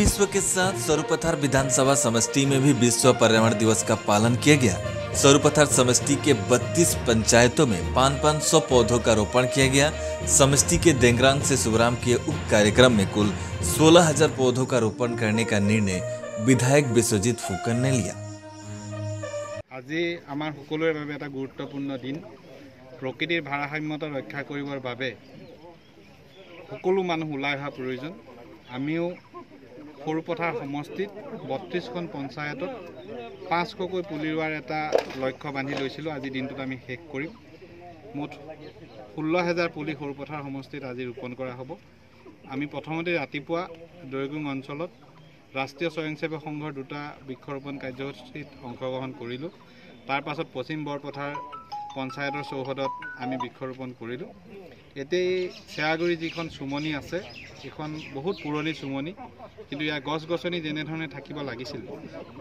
বিশ্বকে সাথ সরুপথর বিধানসভা সমষ্টিতে মই বিশ্ব পরিবেশ দিবস কা পালন কিয়া গয়া সরুপথর সমষ্টি কে 32 পঞ্চায়েত মে পান পান 100 পোধো কা রোপণ কিয়া গয়া সমষ্টি কে দেংরাং সে সুব্রাম কিয়া উপकार्यक्रम মে কুল 16000 পোধো কা রোপণ করনে কা নির্ণয় বিধায়ক বিশ্বজিৎ ফুকন নে লিয়া আজি আমাৰ সকলোৱে এনে এটা গুৰুত্বপূৰ্ণ দিন প্ৰকৃতিৰ ভাৰসাম্যত ৰক্ষা কৰিবৰ বাবে সকলো মানুহ লাগিব প্ৰয়োজন আমিও সৰুপথাৰ সমষ্টিত বত্ৰিছখন পঞ্চায়তত পাঁচশকৈ পুলি ৰোৱাৰ এটা লক্ষ্য বান্ধি লৈছিলোঁ আজি দিনটোত আমি শেষ কৰিম মুঠ ষোল্ল হেজাৰ পুলি সৰুপথাৰ সমষ্টিত আজি ৰোপণ কৰা হ'ব আমি প্ৰথমতে ৰাতিপুৱা দৈগুং অঞ্চলত ৰাষ্ট্ৰীয় স্বয়ংসেৱক সংঘৰ দুটা বৃক্ষৰোপণ কাৰ্যসূচীত অংশগ্ৰহণ কৰিলোঁ তাৰ পাছত পশ্চিম বৰপথাৰ পঞ্চায়তৰ চৌহদত আমি বৃক্ষৰোপণ কৰিলোঁ এতিয়া এই চেয়াগুৰি যিখন চুমনি আছে এইখন বহুত পুৰণি চুমনি কিন্তু ইয়াৰ গছ গছনি যেনেধৰণে থাকিব লাগিছিল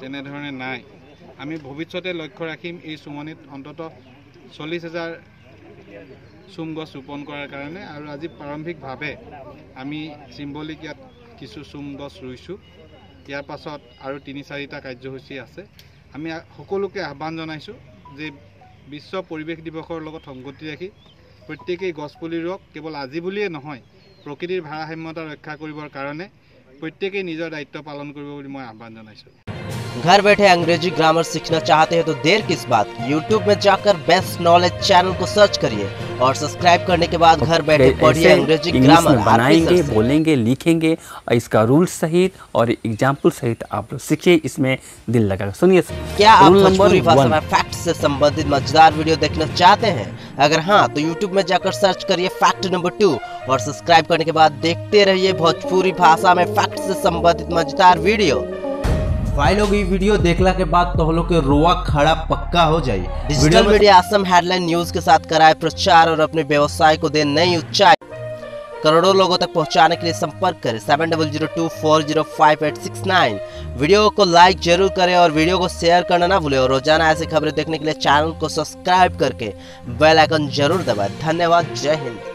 তেনেধৰণে নাই আমি ভৱিষ্যতে লক্ষ্য ৰাখিম এই চুমনিত অন্তত চল্লিছ হাজাৰ চোম গছ ৰোপণ কৰাৰ কাৰণে আৰু আজি প্ৰাৰম্ভিকভাৱে আমি চিম্বলিক ইয়াত কিছু চোম গছ ৰুইছোঁ ইয়াৰ পাছত আৰু তিনি চাৰিটা কাৰ্যসূচী আছে আমি সকলোকে আহ্বান জনাইছোঁ যে বিশ্ব পৰিৱেশ দিৱসৰ লগত সংগতি ৰাখি প্ৰত্যেকেই গছপুলি ৰোৱক কেৱল আজি বুলিয়েই নহয় প্ৰকৃতিৰ ভাৰসাম্যতা ৰক্ষা কৰিবৰ কাৰণে प्रत्येकेই निजर दायित्व पालन কৰিব घर बैठे अंग्रेजी ग्रामर सीखना चाहते हैं तो देर किस बात YouTube में जाकर बेस्ट नॉलेज चैनल को सर्च करिए और सब्सक्राइब करने के बाद घर बैठे पढ़िए अंग्रेजी ग्रामर बनाएंगे बोलेंगे लिखेंगे और इसका रूल सहित और एग्जाम्पल सहित आप लोग सीखिए इसमें दिल लगा सुनिए क्या आप भोजपुरी भाषा में फैक्ट से संबंधित मजेदार वीडियो देखना चाहते हैं अगर हाँ तो यूट्यूब में जाकर सर्च करिए फैक्ट नंबर टू और सब्सक्राइब करने के बाद देखते रहिए भोजपुरी भाषा में फैक्ट से संबंधित मजेदार वीडियो भाई लोग ये वीडियो देखला के बाद तो लोग के रोआ खड़ा पक्का हो जाए digital media Assam headline news के साथ कराए प्रचार और अपने व्यवसाय को दे नई उच्चाई करोड़ों लोगों तक पहुंचाने के लिए संपर्क करें seven double zero two four zero five eight six nine video को लाइक जरूर करें और वीडियो को शेयर करना ना भूलें और रोजाना ऐसी खबरें देखने के लिए चैनल को सब्सक्राइब करके बेल आइकन जरूर दबाएं धन्यवाद जय हिंद